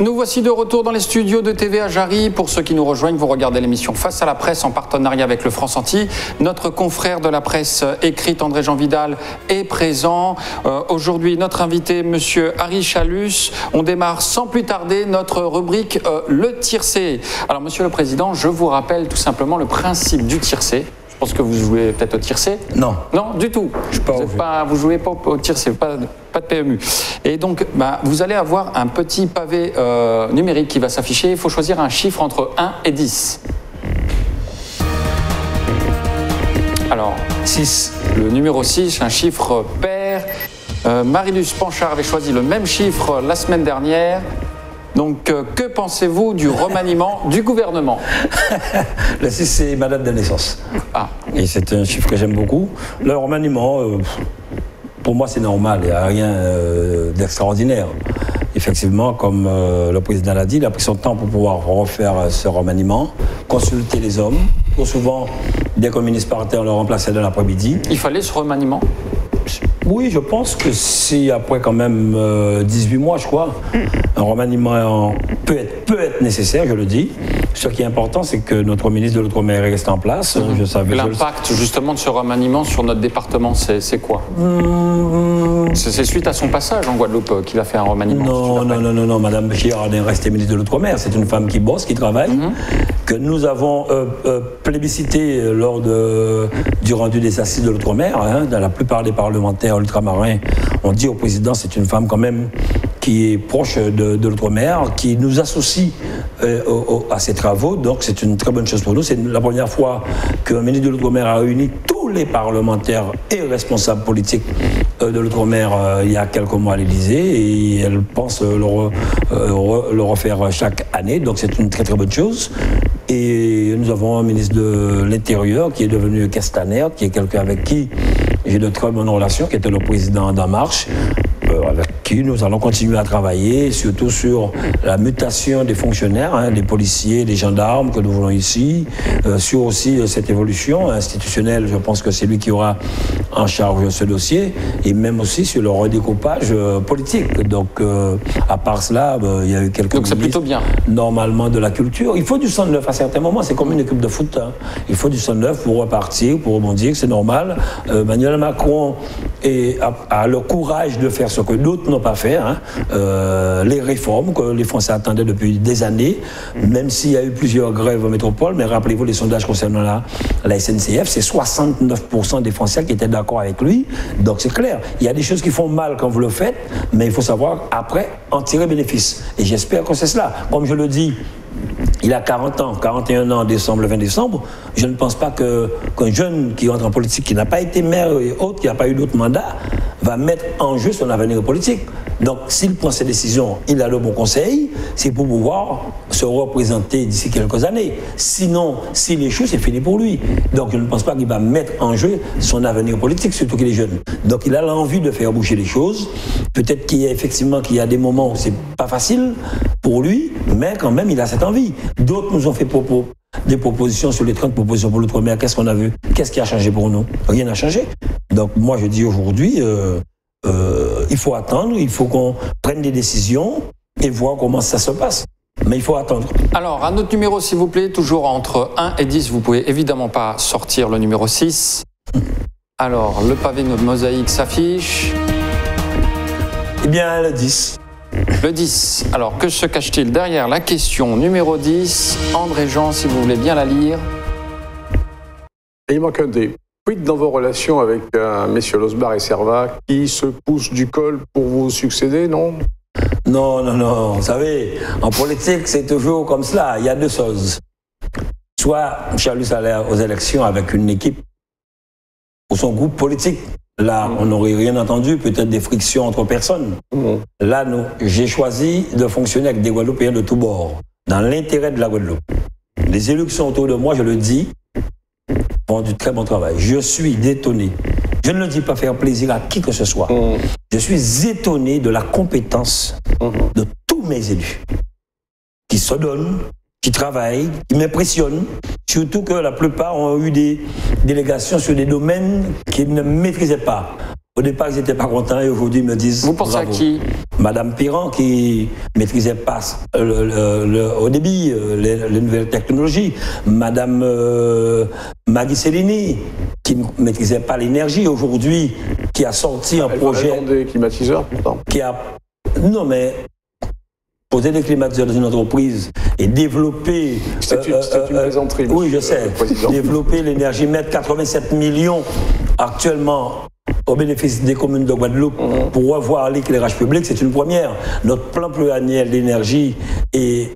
Nous voici de retour dans les studios de TV à Jarry. Pour ceux qui nous rejoignent, vous regardez l'émission Face à la presse en partenariat avec le France Anti. Notre confrère de la presse écrite, André-Jean Vidal, est présent. Euh, Aujourd'hui, notre invité, Monsieur Harry Chalus. On démarre sans plus tarder notre rubrique euh, Le tiercé. Alors, Monsieur le Président, je vous rappelle tout simplement le principe du tiercé. Je pense que vous jouez peut-être au tiercé Non. Non, du tout. Je vous, êtes pas, vous jouez pas au tiercé, pas, de- pas de PMU. Et donc, bah, vous allez avoir un petit pavé euh, numérique qui va s'afficher. Il faut choisir un chiffre entre 1 et 10. Alors, 6. le numéro 6, un chiffre pair. Euh, Marilus Panchard avait choisi le même chiffre la semaine dernière. Donc, euh, que pensez-vous du remaniement du gouvernement Le 6, c'est ma date de naissance. Ah, Et c'est un chiffre que j'aime beaucoup. Le remaniement, euh, pour moi, c'est normal. Il n'y a rien euh, d'extraordinaire. Effectivement, comme le président l'a dit, il a pris son temps pour pouvoir refaire ce remaniement, consulter les hommes. Trop souvent, dès qu'un ministre partait, on le remplaçait dans l'après-midi. il fallait ce remaniement? Oui, je pense que si après quand même euh, 18 mois, je crois, un remaniement peut être nécessaire, je le dis. Ce qui est important, c'est que notre ministre de l'Outre-mer est resté en place. Je savais, je le- L'impact justement de ce remaniement sur notre département, c'est quoi Mmh, C'est c'est suite à son passage en Guadeloupe euh, qu'il a fait un remaniement. Non, non, non, non, non, Madame Béchir est restée ministre de l'Outre-mer. C'est une femme qui bosse, qui travaille, Mhm. que nous avons euh, euh, plébiscité lors de, du rendu des assises de l'Outre-mer. hein. dans la plupart des parlementaires ultramarins, on dit au président, c'est une femme quand même qui est proche de, de l'Outre-mer, qui nous associe euh, à ses travaux. Donc c'est une très bonne chose pour nous. C'est la première fois qu'un ministre de l'Outre-mer a réuni tous les parlementaires et responsables politiques euh, de l'Outre-mer euh, il y a quelques mois à l'Élysée et elle pense le, le refaire chaque année. Donc c'est une très très bonne chose. Et nous avons un ministre de l'Intérieur qui est devenu Castaner, qui est quelqu'un avec qui j'ai de très bonnes relations, qui était le président d'En Marche, avec qui nous allons continuer à travailler, surtout sur la mutation des fonctionnaires, hein, des policiers, des gendarmes que nous voulons ici, euh, sur aussi euh, cette évolution institutionnelle. Je pense que c'est lui qui aura en charge ce dossier, et même aussi sur le redécoupage euh, politique. Donc, euh, à part cela, euh, il y a eu quelques Donc c'est plutôt bien. normalement de la culture. Il faut du sang neuf à certains moments. C'est comme une équipe de foot. hein. Il faut du sang neuf pour repartir, pour rebondir. C'est normal. Euh, Emmanuel Macron est- a, a le courage de faire ce que d'autres n'ont pas fait. hein. Euh, les réformes que les Français attendaient depuis des années, même s'il y a eu plusieurs grèves en métropole. Mais rappelez-vous les sondages concernant la, la SNCF, c'est 69% des Français qui étaient d'accord avec lui. Donc c'est clair. Il y a des choses qui font mal quand vous le faites, mais il faut savoir après en tirer bénéfice. Et j'espère que c'est cela. Comme je le dis, il a 40 ans, 41 ans décembre, le 20 décembre. Je ne pense pas qu'un jeune qui entre en politique, qui n'a pas été maire et autre, qui n'a pas eu d'autre mandat, va mettre en jeu son avenir politique. Donc, s'il prend ses décisions, il a le bon conseil, c'est pour pouvoir se représenter d'ici quelques années. Sinon, s'il échoue, c'est fini pour lui. Donc, je ne pense pas qu'il va mettre en jeu son avenir politique, surtout qu'il est jeune. Donc, il a l'envie de faire bouger les choses. Peut-être qu'il y a effectivement qu'il y a des moments où c'est pas facile pour lui, mais quand même, il a cette envie. D'autres nous ont fait propos, des propositions sur les 30 propositions pour l'outre-mer. Qu'est-ce qu'on a vu? Qu'est-ce qui a changé pour nous? Rien n'a changé. Donc, moi, je dis aujourd'hui, euh, euh, il faut attendre, il faut qu'on prenne des décisions et voir comment ça se passe. Mais il faut attendre. Alors, un autre numéro, s'il vous plaît, toujours entre 1 et 10. Vous pouvez évidemment pas sortir le numéro 6. Alors, le pavé de mosaïque s'affiche. Eh bien, le 10. Le 10. Alors, que se cache-t-il derrière la question numéro 10 André Jean, si vous voulez bien la lire. Et il manque un dé. Quid dans vos relations avec euh, messieurs Losbar et Serva qui se poussent du col pour vous succéder, non? Non, non, non. Vous savez, en politique, c'est toujours comme cela. Il y a deux choses. Soit Charles allait aux élections avec une équipe ou son groupe politique. Là, on n'aurait rien entendu, peut-être des frictions entre personnes. Mhm. Là, non. J'ai choisi de fonctionner avec des Guadeloupéens de tous bords, dans l'intérêt de la Guadeloupe. Les élus qui sont autour de moi, je le dis, font du très bon travail. Je suis détonné. Je ne le dis pas faire plaisir à qui que ce soit. Mhm. Je suis étonné de la compétence de tous mes élus qui se donnent, qui travaillent, qui m'impressionnent. Surtout que la plupart ont eu des délégations sur des domaines qu'ils ne maîtrisaient pas. Au départ, ils n'étaient pas contents et aujourd'hui, ils me disent. Vous pensez à qui? Madame Piran qui maîtrisait pas le, au débit les, nouvelles technologies, Madame Maggie Cellini qui ne maîtrisait pas l'énergie aujourd'hui, qui a sorti un projet. des climatiseurs pourtant. Qui a non mais poser des climatiseurs dans une entreprise et développer. C'est une, plaisanterie. oui, je sais. Développer l'énergie, mettre 87 millions actuellement au bénéfice des communes de Guadeloupe mhm. pour revoir l'éclairage public, c'est une première. Notre plan pluriannuel d'énergie est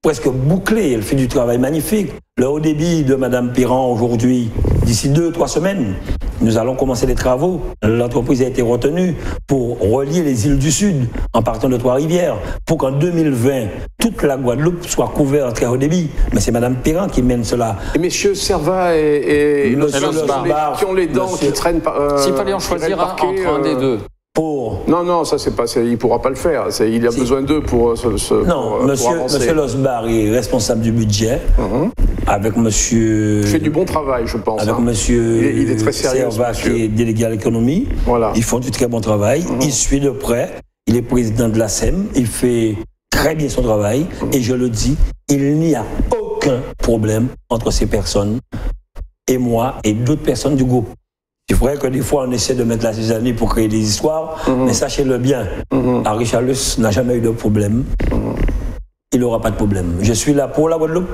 presque bouclé. Elle fait du travail magnifique. Le haut débit de Mme Piran aujourd'hui, d'ici deux, trois semaines, nous allons commencer les travaux. L'entreprise a été retenue pour relier les îles du Sud en partant de Trois-Rivières pour qu'en 2020, toute la Guadeloupe soit couverte en très haut débit. Mais c'est Mme Piran qui mène cela. Et messieurs Serva et, et Monsieur qui ont les dents qui traînent par. Euh, S'il fallait en choisir un entre un des deux. Pour... Non, non, ça c'est pas, il pourra pas le faire. Il a besoin d'eux pour euh, se. non, pour, monsieur, pour monsieur Losbar est responsable du budget. Mhm. Avec monsieur. Il fait du bon travail, je pense. Avec hein. monsieur. Il est, très sérieux. Serva, qui est délégué à l'économie. Voilà. Ils font du très bon travail. Mhm. Il suit de près. Il est président de la SEM. Il fait très bien son travail. Mhm. Et je le dis, il n'y a aucun problème entre ces personnes et moi et d'autres personnes du groupe. C'est vrai que des fois, on essaie de mettre la cisaille pour créer des histoires, mhm. mais sachez-le bien, mm n'a jamais eu de problème. Mhm. Il n'aura pas de problème. Je suis là pour la Guadeloupe,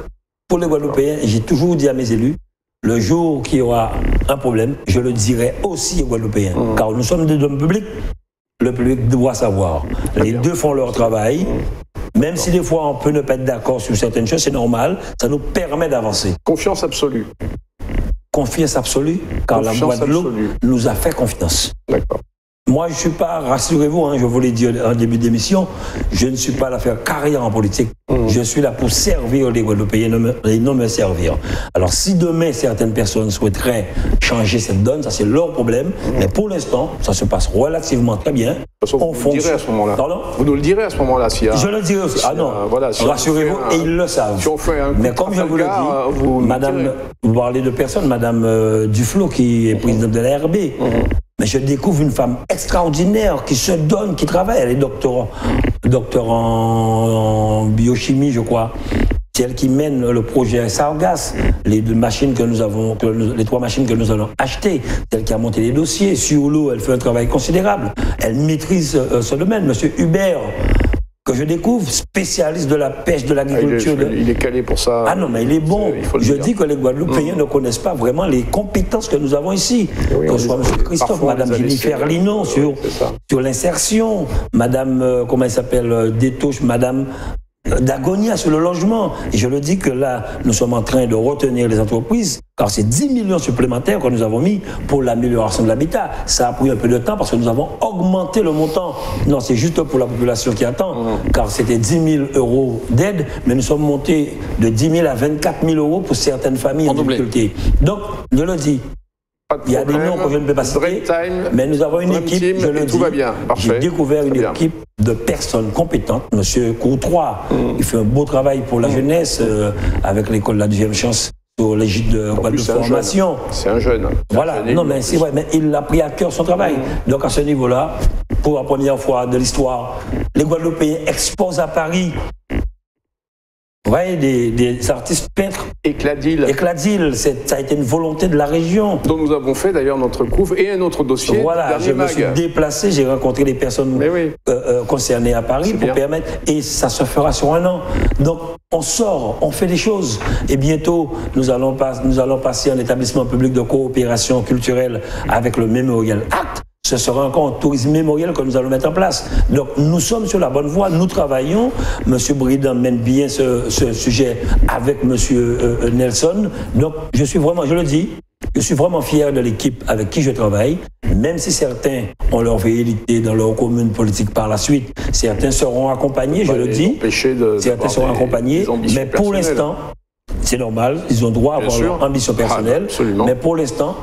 pour les Guadeloupéens. J'ai toujours dit à mes élus, le jour qu'il y aura un problème, je le dirai aussi aux Guadeloupéens. Mhm. Car nous sommes des hommes publics. Le public doit savoir. Les deux font leur travail. Même si des fois on peut ne pas être d'accord sur certaines choses, c'est normal. Ça nous permet d'avancer. Confiance absolue confiance absolue, car la Guadeloupe nous a fait confiance. D'accord. Moi, je ne suis pas, rassurez-vous, hein, je vous l'ai dit en début d'émission, je ne suis pas là faire carrière en politique. Mmh. Je suis là pour servir les Guadeloupéens et non me servir. Alors, si demain, certaines personnes souhaiteraient changer cette donne, ça c'est leur problème. Mmh. Mais pour l'instant, ça se passe relativement très bien. Façon, vous nous le direz à ce moment-là. Vous nous le direz à ce moment-là. Si je le dirai aussi. ah non, voilà, rassurez-vous, et ils le savent. Si on fait un Mais comme je vous le dis, vous Madame, vous parlez de personne, Madame euh, Duflo, qui est présidente de la RB. Mmh. Mais je découvre une femme extraordinaire qui se donne, qui travaille. Elle est docteur, docteur en, biochimie, je crois. C'est elle qui mène le projet Sargas, les machines que nous avons, les trois machines que nous allons acheter. C'est elle qui a monté les dossiers. Sur l'eau, elle fait un travail considérable. Elle maîtrise euh, ce domaine. Monsieur Hubert, je découvre, spécialiste de la pêche, de l'agriculture. Ah, il, est calé pour ça. Ah non, mais il est bon. je dis que les Guadeloupéens mmh. ne connaissent pas vraiment les compétences que nous avons ici. que ce soit M. Christophe, Mme Jennifer Linon sur, sur l'insertion, Mme, euh, comment elle s'appelle, euh, Détouche, Mme d'agonia sur le logement. Et je le dis que là, nous sommes en train de retenir les entreprises, car c'est 10 millions supplémentaires que nous avons mis pour l'amélioration de l'habitat. Ça a pris un peu de temps parce que nous avons augmenté le montant. Non, c'est juste pour la population qui attend, mmh. car c'était 10 000 euros d'aide, mais nous sommes montés de 10 000 à 24 000 euros pour certaines familles en, difficulté. Donc, je le dis, il y a des noms que je ne peux pas citer, mais nous avons une équipe, je le dis, j'ai découvert une équipe de personnes compétentes. Monsieur Courtois, mm. il fait un beau travail pour la mm. jeunesse euh, avec l'école de la deuxième chance sur l'égide de Guadeloupe Formation. C'est un jeune. Voilà, non mais c'est vrai, mais il a pris à cœur son travail. Mm. Donc à ce niveau-là, pour la première fois de l'histoire, les Guadeloupéens exposent à Paris vous voyez, des, artistes peintres. Écladil, ça a été une volonté de la région. Dont nous avons fait d'ailleurs notre couvre et un autre dossier. Voilà, je me suis déplacé, j'ai rencontré les personnes euh, euh, concernées à Paris pour permettre, et ça se fera sur un an. Donc on sort, on fait des choses, et bientôt nous allons, nous allons passer en établissement public de coopération culturelle avec le Memorial Act ce sera encore un tourisme mémoriel que nous allons mettre en place. Donc nous sommes sur la bonne voie, nous travaillons. Monsieur Bridan mène bien ce, sujet avec Monsieur euh, Nelson. Donc je suis vraiment, je le dis, je suis vraiment fier de l'équipe avec qui je travaille, même si certains ont leur véhilité dans leur commune politique par la suite. Certains seront accompagnés, je le dis. certains seront accompagnés, mais pour l'instant, c'est normal, ils ont droit à avoir leur ambition personnelle. Ah, mais pour l'instant,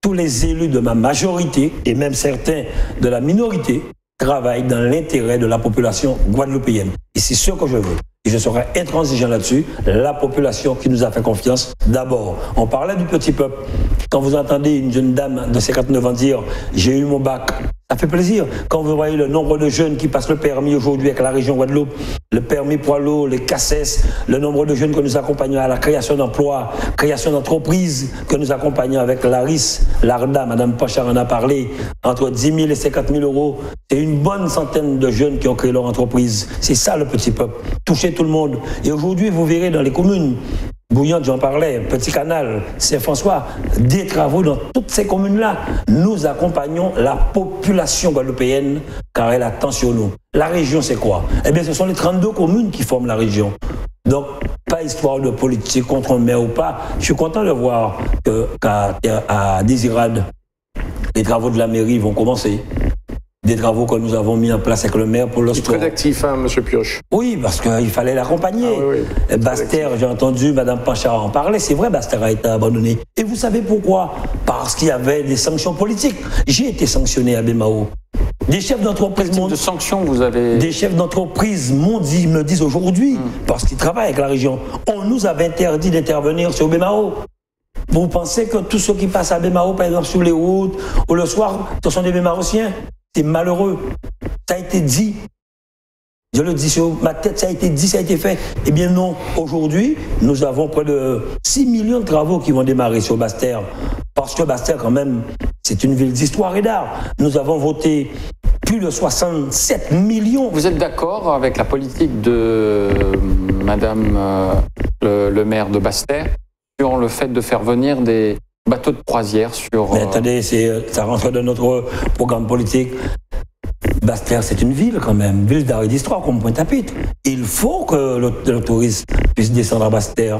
tous les élus de ma majorité et même certains de la minorité travaillent dans l'intérêt de la population guadeloupéenne. Et c'est ce que je veux. Et je serai intransigeant là-dessus. La population qui nous a fait confiance, d'abord. On parlait du petit peuple. Quand vous entendez une jeune dame de 59 ans dire J'ai eu mon bac, Ça fait plaisir. Quand vous voyez le nombre de jeunes qui passent le permis aujourd'hui avec la région Guadeloupe, le permis poids lourd, les cassettes, le nombre de jeunes que nous accompagnons à la création d'emplois, création d'entreprises, que nous accompagnons avec l'ARIS, l'ARDA, Madame Pachar en a parlé, entre 10 000 et 50 000 euros. C'est une bonne centaine de jeunes qui ont créé leur entreprise. C'est ça le petit peuple. Toucher tout le monde. Et aujourd'hui, vous verrez dans les communes, Bouillante, j'en parlais, Petit Canal, Saint-François, des travaux dans toutes ces communes-là. Nous accompagnons la population guadeloupéenne car elle attend sur nous. La région, c'est quoi? Eh bien, ce sont les 32 communes qui forment la région. Donc, pas histoire de politique contre un maire ou pas. Je suis content de voir qu'à à Désirade, les travaux de la mairie vont commencer des travaux que nous avons mis en place avec le maire pour le sport. très actif, hein, M. Pioche. Oui, parce qu'il fallait l'accompagner. Ah, Baster, j'ai entendu Mme Panchard en parler. C'est vrai, Baster a été abandonné. Et vous savez pourquoi? Parce qu'il y avait des sanctions politiques. J'ai été sanctionné à Bemao. Des chefs d'entreprise de sanctions vous avez Des chefs d'entreprise m'ont dit, me disent aujourd'hui, hmm. parce qu'ils travaillent avec la région, on nous avait interdit d'intervenir sur Bemao. Vous pensez que tous ceux qui passent à Bemao, par exemple sur les routes ou le soir, ce sont des Bémarossiens c'est malheureux. Ça a été dit. Je le dis sur ma tête, ça a été dit, ça a été fait. Eh bien non, aujourd'hui, nous avons près de 6 millions de travaux qui vont démarrer sur Bastère. Parce que Bastère, quand même, c'est une ville d'histoire et d'art. Nous avons voté plus de 67 millions. Vous êtes d'accord avec la politique de Madame euh, le, maire de Bastère sur le fait de faire venir des, bateau de croisière sur. Mais euh, attendez, euh, ça rentre dans notre programme politique. Bastère, c'est une ville quand même, ville d'art et d'histoire comme Pointe-à-Pitre. Il faut que le, tourisme puisse descendre à Bastère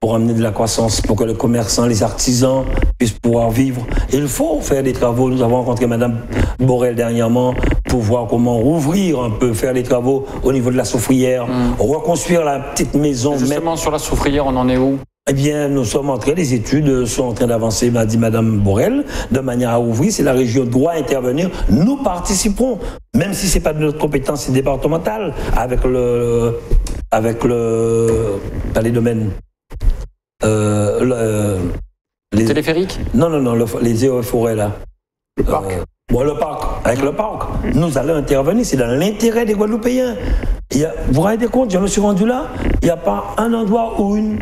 pour amener de la croissance, pour que les commerçants, les artisans puissent pouvoir vivre. Il faut faire des travaux. Nous avons rencontré Madame Borel dernièrement pour voir comment rouvrir un peu, faire les travaux au niveau de la soufrière, hmm. reconstruire la petite maison. Justement, sur la soufrière, on en est où? Eh bien, nous sommes en train, les études sont en train d'avancer, m'a dit Madame Borel, de manière à ouvrir. Si la région doit intervenir, nous participerons, même si c'est pas de notre compétence départementale, avec le, avec le, dans les domaines. Euh, le, les téléphériques Non, non, non, les eaux forêts là. Le parc. Euh, bon, le parc, avec le parc. Nous allons intervenir, c'est dans l'intérêt des Guadeloupéens. Il y a, vous vous rendez compte, je me suis rendu là, il n'y a pas un endroit où une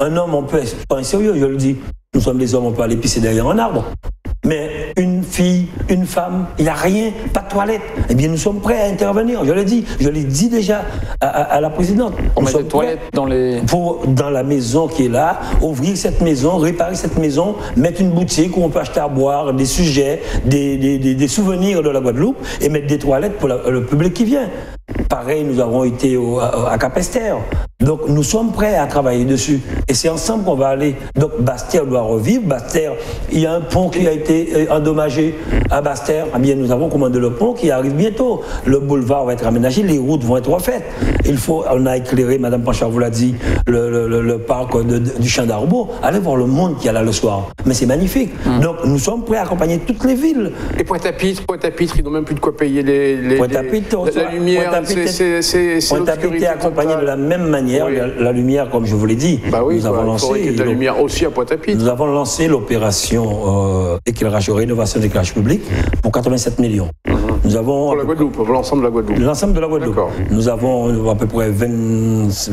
un homme, on peut pas sérieux, je le dis. Nous sommes des hommes, on peut aller pisser derrière un arbre. Mais une fille, une femme, il n'y a rien, pas de toilette. Eh bien, nous sommes prêts à intervenir. Je l'ai dit, je l'ai dit déjà à, la présidente. On met des toilettes dans les. Pour, dans la maison qui est là, ouvrir cette maison, réparer cette maison, mettre une boutique où on peut acheter à boire, des sujets, des, des, souvenirs de la Guadeloupe et mettre des toilettes pour le public qui vient. Pareil, nous avons été à, Capester. Donc nous sommes prêts à travailler dessus. Et c'est ensemble qu'on va aller. Donc Bastère doit revivre. Bastère, il y a un pont qui a été euh, endommagé à Bastère. Eh bien, nous avons commandé le pont qui arrive bientôt. Le boulevard va être aménagé, les routes vont être refaites. Il faut, on a éclairé, Madame Panchard vous l'a dit, le, parc du Champ d'Arbeau. Allez voir le monde qu'il y a là le soir. Mais c'est magnifique. Hum. Donc nous sommes prêts à accompagner toutes les villes. Et Pointe-à-Pitre, Pointe-à-Pitre, ils n'ont même plus de quoi payer les, les, la lumière Pointe-à-Pitre est accompagné de la même manière. La, lumière, comme je vous l'ai dit, bah nous avons lancé. la lumière aussi à Pointe-à-Pitre. Nous avons lancé l'opération euh, éclairage rénovation d'éclairage public pour 87 millions. Nous avons pour la Guadeloupe, pour l'ensemble de la Guadeloupe. L'ensemble de la Guadeloupe. Nous avons à peu près 20,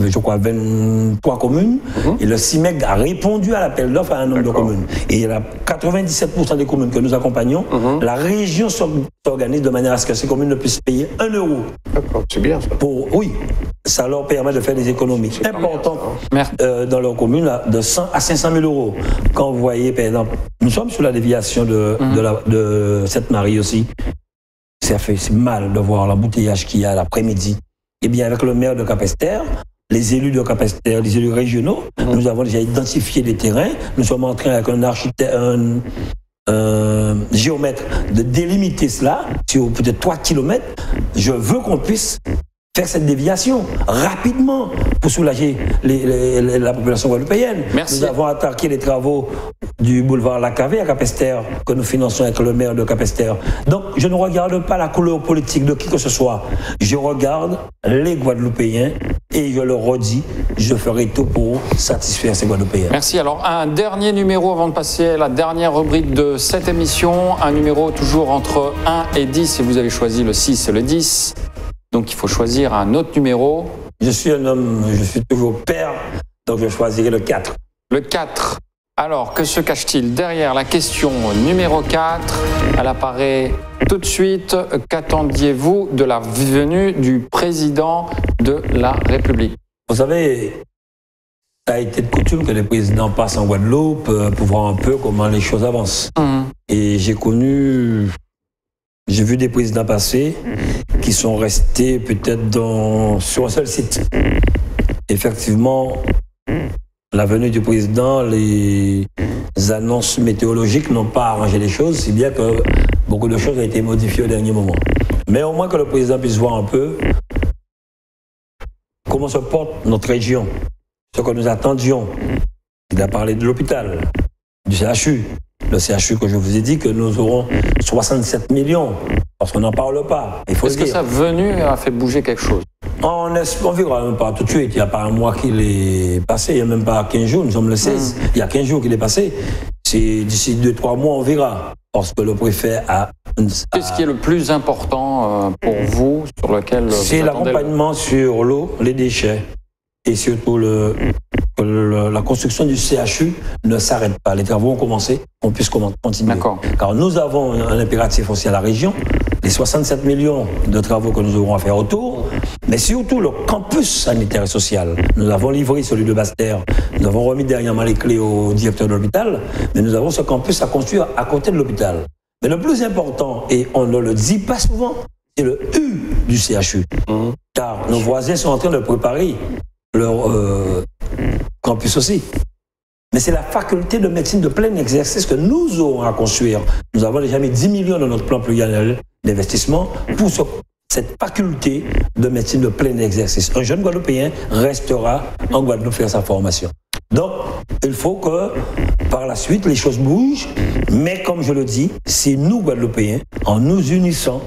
je crois 23 communes mhm. et le CIMEC a répondu à l'appel d'offres à un nombre de communes. Et il y a 97% des communes que nous accompagnons, mhm. la région s'organise de manière à ce que ces communes ne puissent payer un euro. D'accord, c'est bien ça. Pour, oui, ça leur permet de faire des économies importantes euh, dans leur commune de 100 à 500 000 euros. Quand vous voyez, par exemple, nous sommes sous la déviation de, de, la, de cette Marie aussi. Ça fait mal de voir l'embouteillage qu'il y a l'après-midi. Eh bien, avec le maire de Capester, les élus de Capester, les élus régionaux, mhm. nous avons déjà identifié les terrains. Nous sommes en train avec un architecte, un, un géomètre de délimiter cela sur peut-être 3 km. Je veux qu'on puisse faire cette déviation rapidement pour soulager la population guadeloupéenne. Merci. Nous avons attaqué les travaux du boulevard Lacavé à Capester, que nous finançons avec le maire de Capester. Donc, je ne regarde pas la couleur politique de qui que ce soit. Je regarde les Guadeloupéens Et je le redis, je ferai tout pour satisfaire ces Guadeloupéens. Merci. Alors, un dernier numéro avant de passer à la dernière rubrique de cette émission. Un numéro toujours entre 1 et 10 et vous avez choisi le 6 et le 10. Donc, il faut choisir un autre numéro. Je suis un homme, je suis toujours père, donc je choisirai le 4. Le 4. Alors, que se cache-t-il derrière la question numéro 4 Elle apparaît tout de suite. Qu'attendiez-vous de la venue du président de la République? Vous savez, ça a été de coutume que les présidents passent en Guadeloupe euh, pour voir un peu comment les choses avancent. Hum, Et j'ai connu, j'ai vu des présidents passer qui sont restés peut-être sur un seul site. Effectivement, la venue du président, les annonces météorologiques n'ont pas arrangé les choses, si bien que beaucoup de choses ont été modifiées au dernier moment. Mais au moins que le président puisse voir un peu comment se porte notre région, ce que nous attendions. Il a parlé de l'hôpital, du CHU. Le CHU que je vous ai dit que nous aurons 67 millions, parce qu'on n'en parle pas. Est-ce que sa venue a fait bouger quelque chose On, on verra même pas tout de suite. Il n'y a pas un mois qu'il est passé. Il n'y a même pas 15 jours. Nous sommes le 16. Il y a 15 jours qu'il est passé. C'est d'ici 2-3 mois, on verra. Parce que le préfet a. Qu'est-ce qui est le plus important euh, pour vous sur lequel C'est le- l'accompagnement sur l'eau, les déchets et surtout le, la construction du CHU ne s'arrête pas. Les travaux ont commencé, on puisse continuer. D'accord. Car nous avons un, un impératif aussi à la région, les 67 millions de travaux que nous aurons à faire autour, mais surtout le campus sanitaire et social. Nous avons livré celui de Basse-Terre, nous avons remis dernièrement les clés au directeur de l'hôpital, mais nous avons ce campus à construire à côté de l'hôpital. Mais le plus important, et on ne le dit pas souvent, c'est le U du CHU. Car nos voisins sont en train de préparer leur euh, campus aussi. Mais c'est la faculté de médecine de plein exercice que nous aurons à construire. Nous avons déjà mis 10 millions dans notre plan pluriannuel d'investissement pour ce- cette faculté de médecine de plein exercice. Un jeune Guadeloupéen restera en Guadeloupe faire sa formation. Donc, il faut que par la suite les choses bougent, mais comme je le dis, c'est nous Guadeloupéens, en nous unissant,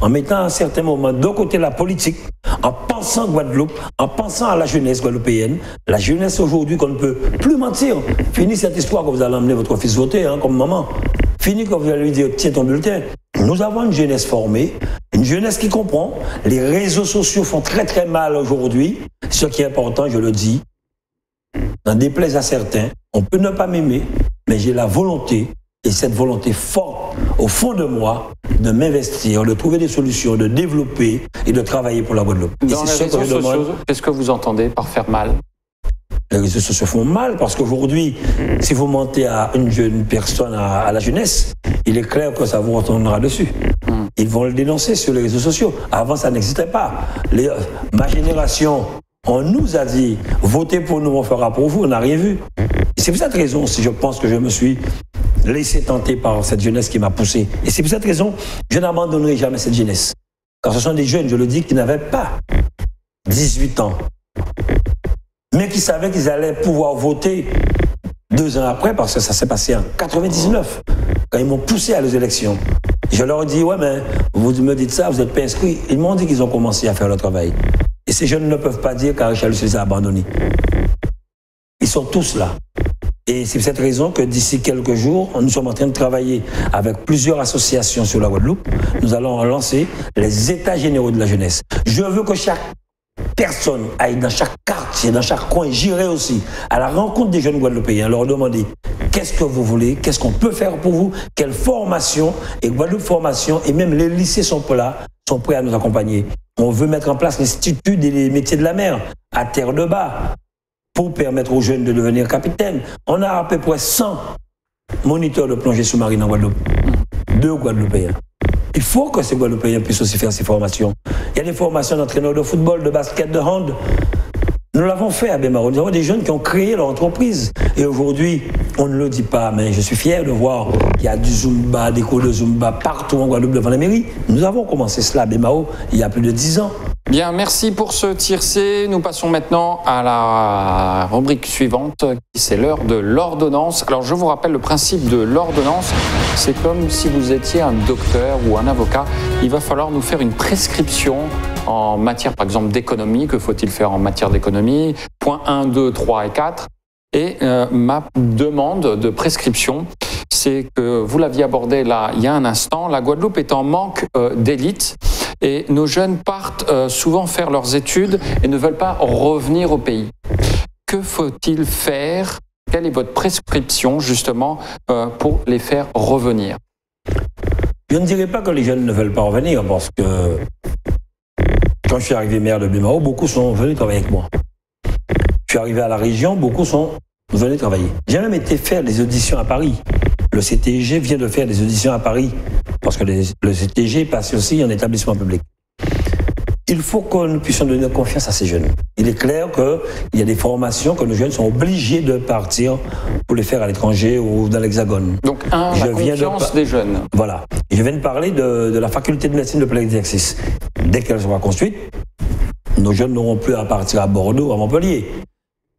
en mettant à un certain moment de côté la politique, en pensant Guadeloupe, en pensant à la jeunesse guadeloupéenne, la jeunesse aujourd'hui qu'on ne peut plus mentir. Fini cette histoire que vous allez emmener votre fils voter, hein, comme maman. Fini quand vous allez lui dire, tiens ton bulletin. Nous avons une jeunesse formée, une jeunesse qui comprend. Les réseaux sociaux font très très mal aujourd'hui. Ce qui est important, je le dis, n'en déplaise à certains, on peut ne pas m'aimer, mais j'ai la volonté, et cette volonté forte au fond de moi, de m'investir, de trouver des solutions, de développer et de travailler pour la Guadeloupe. Et Dans les ce que réseaux sociaux, qu'est-ce que vous entendez par faire mal? Les réseaux sociaux font mal parce qu'aujourd'hui, si vous mentez à une jeune personne, à, à la jeunesse, il est clair que ça vous retournera dessus. Ils vont le dénoncer sur les réseaux sociaux. Avant, ça n'existait pas. Les- ma génération, on nous a dit, votez pour nous, on fera pour vous, on n'a rien vu. C'est pour cette raison, si je pense que je me suis laissé tenter par cette jeunesse qui m'a poussé. Et c'est pour cette raison, je n'abandonnerai jamais cette jeunesse. Car ce sont des jeunes, je le dis, qui n'avaient pas 18 ans, mais qui savaient qu'ils allaient pouvoir voter deux ans après, parce que ça s'est passé en 99, quand ils m'ont poussé à les élections. Je leur ai dit, ouais, mais vous me dites ça, vous n'êtes pas inscrits. Ils m'ont dit qu'ils ont commencé à faire le travail. Et ces jeunes ne peuvent pas dire qu'Arichal les a abandonnés. Ils sont tous là. Et c'est pour cette raison que d'ici quelques jours, nous sommes en train de travailler avec plusieurs associations sur la Guadeloupe. Nous allons lancer les états généraux de la jeunesse. Je veux que chaque personne aille dans chaque quartier, dans chaque coin, j'irai aussi à la rencontre des jeunes Guadeloupéens, leur demander qu'est-ce que vous voulez, qu'est-ce qu'on peut faire pour vous, quelle formation, et Guadeloupe Formation, et même les lycées sont là, sont prêts à nous accompagner. On veut mettre en place l'Institut des métiers de la mer à Terre de Bas pour permettre aux jeunes de devenir capitaines. On a à peu près 100 moniteurs de plongée sous-marine en Guadeloupe. Deux Guadeloupéens. Il faut que ces Guadeloupéens puissent aussi faire ces formations. Il y a des formations d'entraîneurs de football, de basket, de hand. Nous l'avons fait à Bémaro. Nous avons des jeunes qui ont créé leur entreprise. Et aujourd'hui, on ne le dit pas, mais je suis fier de voir qu'il y a du Zumba, des cours de Zumba partout en Guadeloupe devant la mairie. Nous avons commencé cela à Bémaro il y a plus de 10 ans. Bien, merci pour ce tiercé. Nous passons maintenant à la rubrique suivante, c'est l'heure de l'ordonnance. Alors, je vous rappelle le principe de l'ordonnance. C'est comme si vous étiez un docteur ou un avocat. Il va falloir nous faire une prescription en matière, par exemple, d'économie. Que faut-il faire en matière d'économie? Point 1, 2, 3 et 4. Et euh, ma demande de prescription, c'est que vous l'aviez abordé là il y a un instant, la Guadeloupe est en manque euh, d'élite et nos jeunes partent euh, souvent faire leurs études et ne veulent pas revenir au pays. Que faut-il faire? Quelle est votre prescription justement pour les faire revenir? Je ne dirais pas que les jeunes ne veulent pas revenir parce que quand je suis arrivé maire de Bimao, beaucoup sont venus travailler avec moi. Je suis arrivé à la région, beaucoup sont venus travailler. J'ai même été faire des auditions à Paris. Le CTG vient de faire des auditions à Paris, parce que le CTG passe aussi en établissement public. Il faut que nous puissions donner confiance à ces jeunes. Il est clair qu'il y a des formations que nos jeunes sont obligés de partir pour les faire à l'étranger ou dans l'Hexagone. Donc, un, la confiance des jeunes. Voilà. je viens de parler de, de la faculté de médecine de plein exercice. Dès qu'elle sera construite, nos jeunes n'auront plus à partir à Bordeaux, à Montpellier.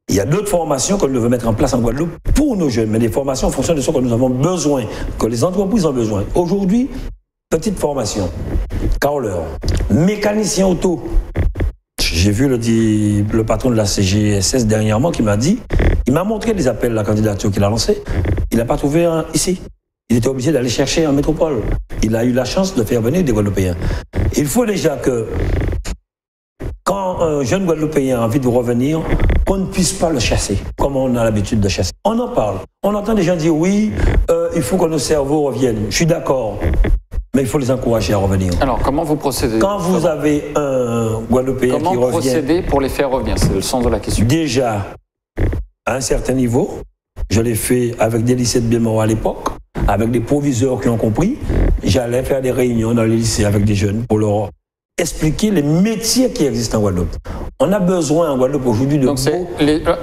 Il y a d'autres formations que nous devons mettre en place en Guadeloupe pour nos jeunes, mais des formations en fonction de ce que nous avons besoin, que les entreprises ont besoin. Aujourd'hui, petite formation, caroleur, mécanicien auto. J'ai vu le, le, patron de la CGSS dernièrement qui m'a dit, il m'a montré les appels, la candidature qu'il a lancée. Il n'a pas trouvé un ici. Il était obligé d'aller chercher en métropole. Il a eu la chance de faire venir des Guadeloupéens. Il faut déjà que quand un jeune Guadeloupéen a envie de revenir, qu'on ne puisse pas le chasser, comme on a l'habitude de chasser. On en parle. On entend des gens dire oui, euh, il faut que nos cerveaux reviennent. Je suis d'accord. Mais il faut les encourager à revenir. Alors, comment vous procédez Quand vous avez un Guadeloupéen qui revient... Comment procéder pour les faire revenir C'est le sens de la question. Déjà, à un certain niveau, je l'ai fait avec des lycées de Bémor à l'époque, avec des proviseurs qui ont compris. J'allais faire des réunions dans les lycées avec des jeunes pour leur expliquer les métiers qui existent en Guadeloupe. On a besoin en Guadeloupe aujourd'hui de... Donc c'est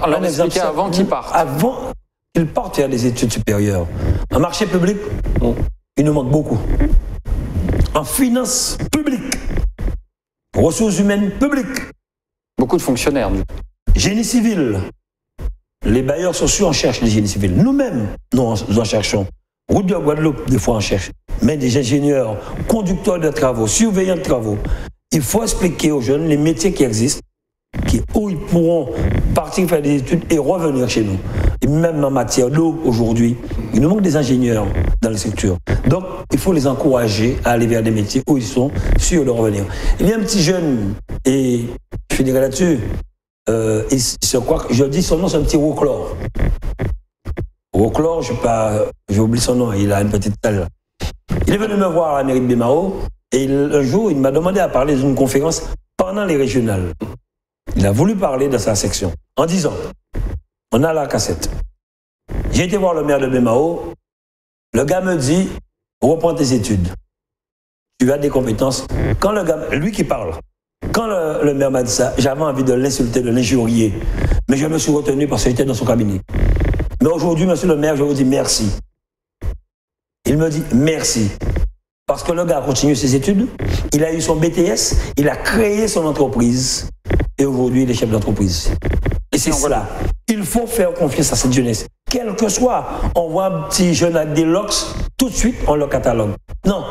alors expliquer avant qu'ils partent. Avant qu'ils partent faire des études supérieures. En marché public, il nous manque beaucoup. En finance publique, ressources humaines publiques. Beaucoup de fonctionnaires. Génie civil. Les bailleurs sociaux en cherchent des génies civils. Nous-mêmes, nous en cherchons. Route de Guadeloupe, des fois on cherche mais des ingénieurs, conducteurs de travaux, surveillants de travaux. Il faut expliquer aux jeunes les métiers qui existent, où ils pourront partir faire des études et revenir chez nous. Et même en matière d'eau, aujourd'hui, il nous manque des ingénieurs dans les structures. Donc, il faut les encourager à aller vers des métiers où ils sont sûrs de revenir. Il y a un petit jeune, et je dirais là-dessus, euh, je dis son nom, c'est un petit Rouclore. Rouclore, je pas, j'ai oublié son nom, il a une petite taille. Il est venu me voir à la mairie de Bémao et un jour, il m'a demandé à parler d'une conférence pendant les régionales. Il a voulu parler de sa section en disant On a la cassette. J'ai été voir le maire de Bémao. Le gars me dit Reprends tes études. Tu as des compétences. Quand le gars, lui qui parle, quand le, le maire m'a dit ça, j'avais envie de l'insulter, de l'injurier. Mais je me suis retenu parce que j'étais dans son cabinet. Mais aujourd'hui, monsieur le maire, je vous dis merci. Il me dit merci. Parce que le gars a continué ses études, il a eu son BTS, il a créé son entreprise et aujourd'hui il est chef d'entreprise. Et c'est cela. Il faut faire confiance à cette jeunesse. Quel que soit, on voit un petit jeune avec des locks, tout de suite on le catalogue. Non.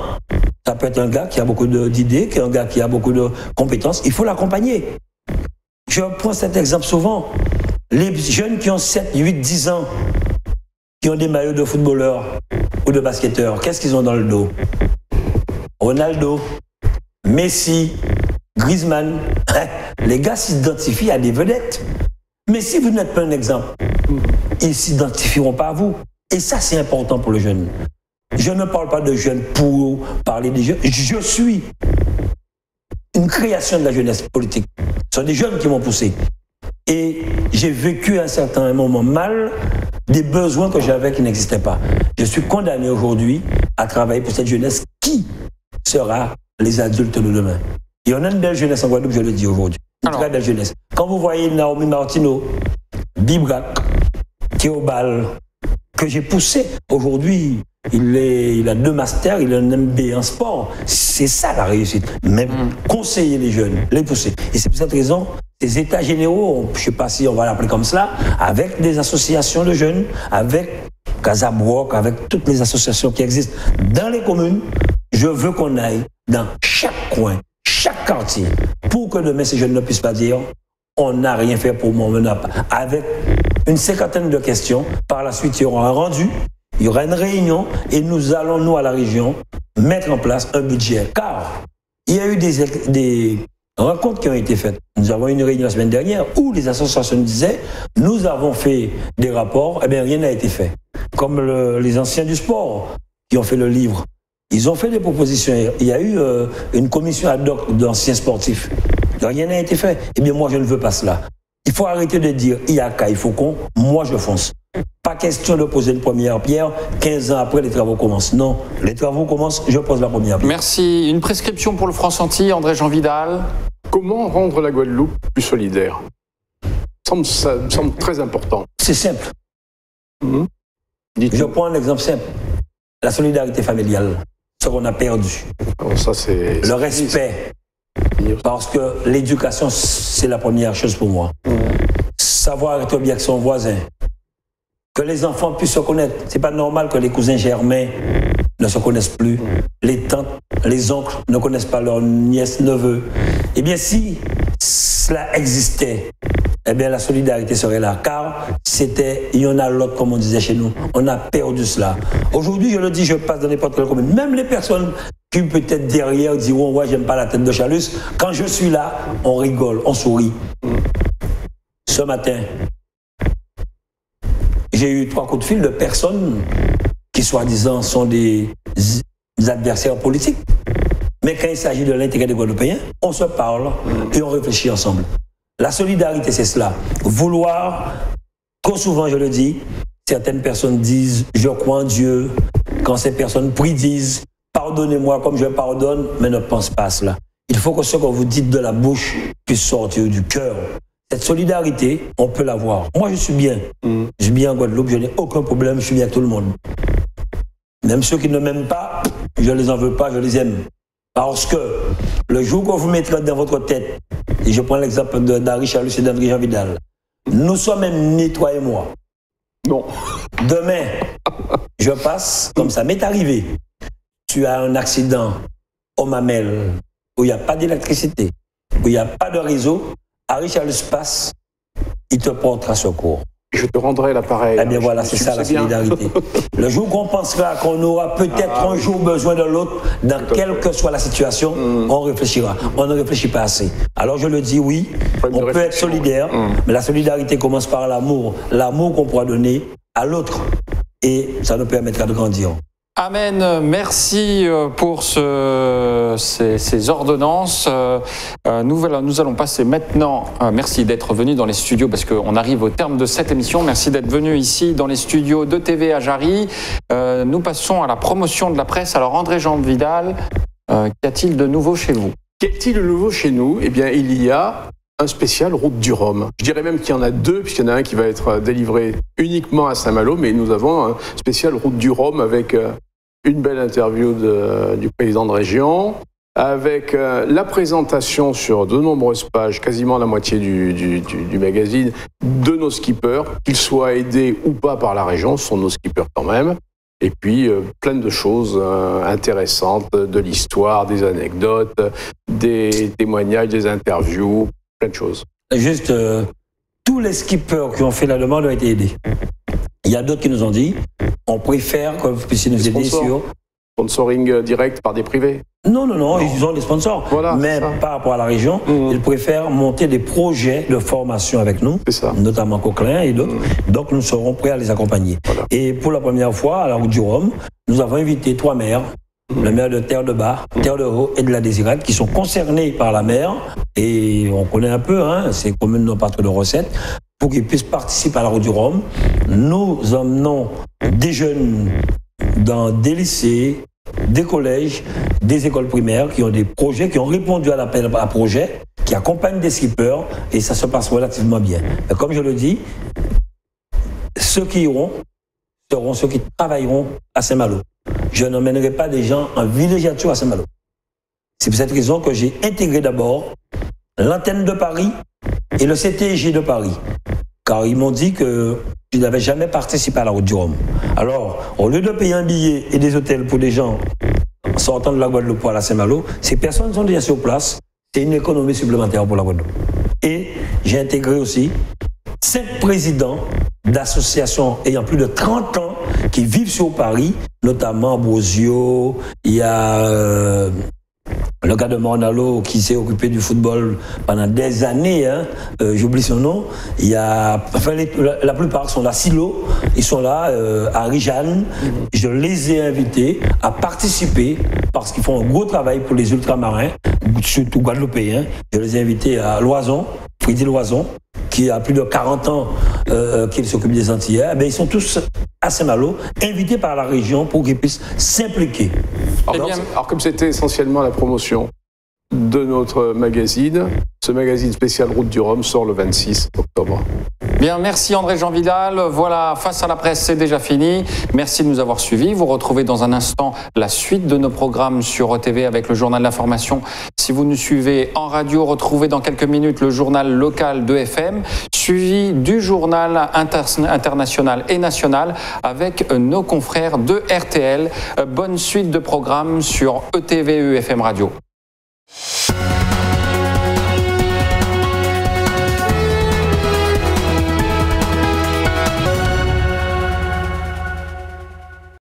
Ça peut être un gars qui a beaucoup d'idées, qui est un gars qui a beaucoup de compétences. Il faut l'accompagner. Je prends cet exemple souvent. Les jeunes qui ont 7, 8, 10 ans, qui ont des maillots de footballeurs ou de basketteurs, qu'est-ce qu'ils ont dans le dos? Ronaldo, Messi, Griezmann. Les gars s'identifient à des vedettes. Mais si vous n'êtes pas un exemple, ils s'identifieront pas à vous. Et ça, c'est important pour le jeune. Je ne parle pas de jeunes pour parler des jeunes. Je suis une création de la jeunesse politique. Ce sont des jeunes qui m'ont poussé. Et j'ai vécu un certain moment mal des besoins que j'avais qui n'existaient pas. Je suis condamné aujourd'hui à travailler pour cette jeunesse qui sera les adultes de demain. Il y en a une belle jeunesse en Guadeloupe, je le dis aujourd'hui. Une très belle jeunesse. Quand vous voyez Naomi Martino, Bibrac, Théobal, que j'ai poussé aujourd'hui, il, est, il a deux masters, il a un MB en sport. C'est ça la réussite. Même mm. conseiller les jeunes, les pousser. Et c'est pour cette raison, des états généraux, je ne sais pas si on va l'appeler comme cela, avec des associations de jeunes, avec Casabroc, avec toutes les associations qui existent dans les communes, je veux qu'on aille dans chaque coin, chaque quartier pour que demain ces jeunes ne puissent pas dire on n'a rien fait pour mon menap. Avec une cinquantaine de questions, par la suite il y aura un rendu, il y aura une réunion et nous allons, nous, à la région, mettre en place un budget. Car il y a eu des rencontres qui ont été faites. Nous avons eu une réunion la semaine dernière où les associations disaient nous avons fait des rapports, et eh bien rien n'a été fait. Comme les anciens du sport qui ont fait le livre. Ils ont fait des propositions. Il y a eu euh, une commission ad hoc d'anciens sportifs. Rien n'a été fait. Eh bien, moi, je ne veux pas cela. Il faut arrêter de dire il y a qu'à, il faut qu'on. Moi, je fonce. Pas question de poser une première pierre. 15 ans après, les travaux commencent. Non, les travaux commencent, je pose la première pierre. Merci. Une prescription pour le France-Antilles, André-Jean Vidal. Comment rendre la Guadeloupe plus solidaire? Ça me, semble, très important. C'est simple. Hum. Je prends un exemple simple. La solidarité familiale, ce qu'on a perdu. Ça, c'est... Le respect. Parce que l'éducation, c'est la première chose pour moi. Hum. Savoir être bien avec son voisin, que les enfants puissent se connaître. C'est pas normal que les cousins germains ne se connaissent plus. Les tantes, les oncles ne connaissent pas leurs nièces, neveux. Eh bien, si cela existait, eh bien, la solidarité serait là. Car c'était, il y en a l'autre, comme on disait chez nous. On a perdu cela. Aujourd'hui, je le dis, je passe dans n'importe quelle commune. Même les personnes qui peut-être derrière diront, ouais, j'aime pas la tête de Chalus. Quand je suis là, on rigole, on sourit. Ce matin, j'ai eu trois coups de fil de personnes qui, soi-disant, sont des, adversaires politiques. Mais quand il s'agit de l'intérêt des Guadeloupéens, on se parle et on réfléchit ensemble. La solidarité, c'est cela. Vouloir, trop souvent je le dis, certaines personnes disent je crois en Dieu. Quand ces personnes prient, disent pardonnez-moi comme je pardonne, mais ne pense pas à cela. Il faut que ce que vous dites de la bouche puisse sortir du cœur. Cette solidarité, on peut l'avoir. Moi, je suis bien. Mm. Je suis bien en Guadeloupe, je n'ai aucun problème, je suis bien avec tout le monde. Même ceux qui ne m'aiment pas, je ne les en veux pas, je les aime. Parce que le jour que vous mettrez dans votre tête, et je prends l'exemple d'Harry Chalus et d'André Jean Vidal, nous sommes même toi et moi. Non. Demain, je passe, comme ça m'est arrivé. Tu as un accident au mamel où il n'y a pas d'électricité, où il n'y a pas de réseau, Richard passe, il te portera secours. Je te rendrai l'appareil. Eh bien voilà, c'est ça la solidarité. le jour qu'on pensera qu'on aura peut-être ah, un jour besoin de l'autre, dans quelle que soit la situation, mm. on réfléchira. On ne réfléchit pas assez. Alors je le dis, oui, on peut être solidaire, mm. mais la solidarité commence par l'amour. L'amour qu'on pourra donner à l'autre. Et ça nous permettra de grandir. Amen. Merci euh, pour ce, ces, ordonnances. Euh, euh, nous, nous, allons passer maintenant. merci d'être venu dans les studios parce qu'on arrive au terme de cette émission. Merci d'être venu ici dans les studios de TV à Jarry. nous passons à la promotion de la presse. Alors André-Jean Vidal, qu'y a-t-il de nouveau chez vous? Qu'y a-t-il de nouveau chez nous? Eh bien, il y a un spécial route du Rhum. Je dirais même qu'il y en a deux, puisqu'il y en a un qui va être délivré uniquement à Saint-Malo, mais nous avons un spécial route du Rhum avec une belle interview du président de région, avec euh, la présentation sur de nombreuses pages, quasiment la moitié du, magazine, de nos skippers, qu'ils soient aidés ou pas par la région, ce sont nos skippers quand même. Et puis, euh, plein de choses euh, intéressantes, de l'histoire, des anecdotes, des témoignages, des interviews, plein de choses. Juste, tous les skippers qui ont fait la demande ont été aidés. Il y a d'autres qui nous ont dit, on préfère que vous puissiez nous aider sur... Sponsoring euh, direct par des privés non, non, non, ils ont des sponsors. Voilà, mais par rapport à la région, mmh. ils préfèrent monter des projets de formation avec nous, notamment Coquelin et d'autres. Mmh. Donc nous serons prêts à les accompagner. Et pour la première fois, à la route du Rhum, nous avons invité trois maires mmh. le maire de Terre de Bas, Terre de Haut et de la Désirade, qui sont concernés par la mer. Et on connaît un peu, hein, ces communes n'ont pas trop de recettes pour qu'ils puissent participer à la route du Rhum. Nous emmenons des jeunes dans des lycées, des collèges, des écoles primaires qui ont des projets, qui ont répondu à l'appel à projet, qui accompagnent des skippers et ça se passe relativement bien. comme je le dis, ceux qui iront seront ceux qui travailleront à Saint-Malo. Je n'emmènerai pas des gens en villégiature à Saint-Malo. C'est pour cette raison que j'ai intégré d'abord l'antenne de Paris et le CTG de Paris. Car ils m'ont dit que je n'avais jamais participé à la route du Rhum. Alors, au lieu de payer un billet et des hôtels pour des gens sortant de la Guadeloupe pour la Saint-Malo, ces personnes sont déjà sur place. c'est une économie supplémentaire pour la Guadeloupe. Et j'ai intégré aussi cinq présidents d'associations ayant plus de 30 ans qui vivent sur Paris, notamment Bosio, il y a euh, le gars de Mornalo qui s'est occupé du football pendant des années, hein, euh, j'oublie son nom. Il y a, la, plupart sont là. Silo, ils sont là. Euh, à Rijane, je les ai invités à participer parce qu'ils font un gros travail pour les ultramarins, surtout guadeloupéens. Je les ai invités à Loison, Frédéric Loison, qui a plus de 40 ans euh, qu'il s'occupe des Antillais, eh ils sont tous à Saint-Malo, invités par la région pour qu'ils puissent s'impliquer. Eh alors, comme c'était essentiellement la promotion de notre magazine, ce magazine spécial Route du Rhum sort le 26 octobre. Bien, merci André-Jean Vidal. Voilà, face à la presse, c'est déjà fini. Merci de nous avoir suivis. Vous retrouvez dans un instant la suite de nos programmes sur ETV avec le journal d'information. Si vous nous suivez en radio, retrouvez dans quelques minutes le journal local de FM, suivi du journal international et national avec nos confrères de RTL. Bonne suite de programmes sur ETV EFM Radio.